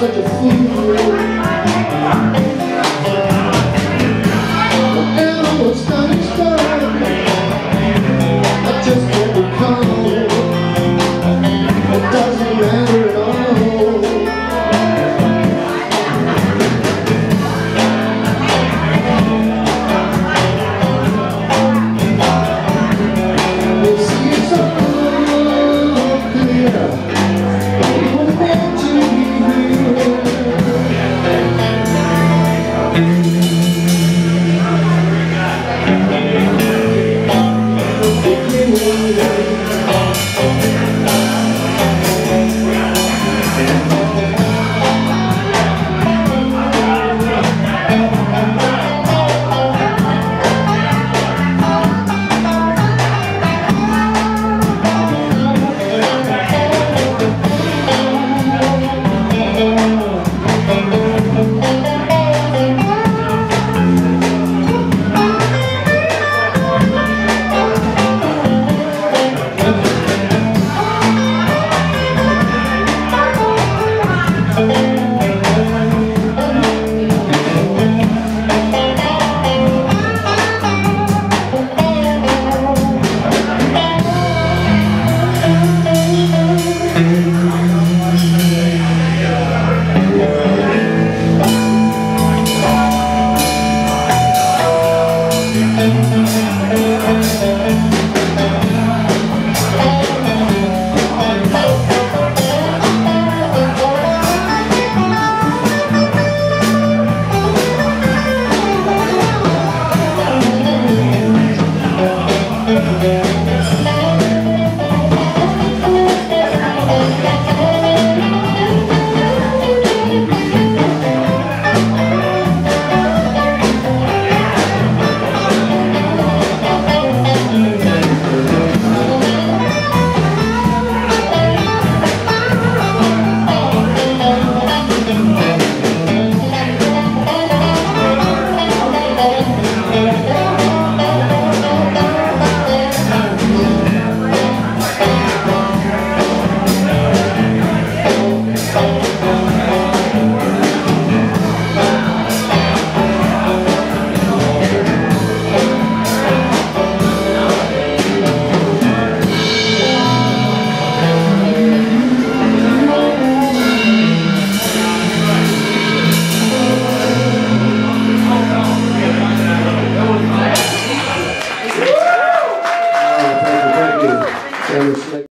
such a fool.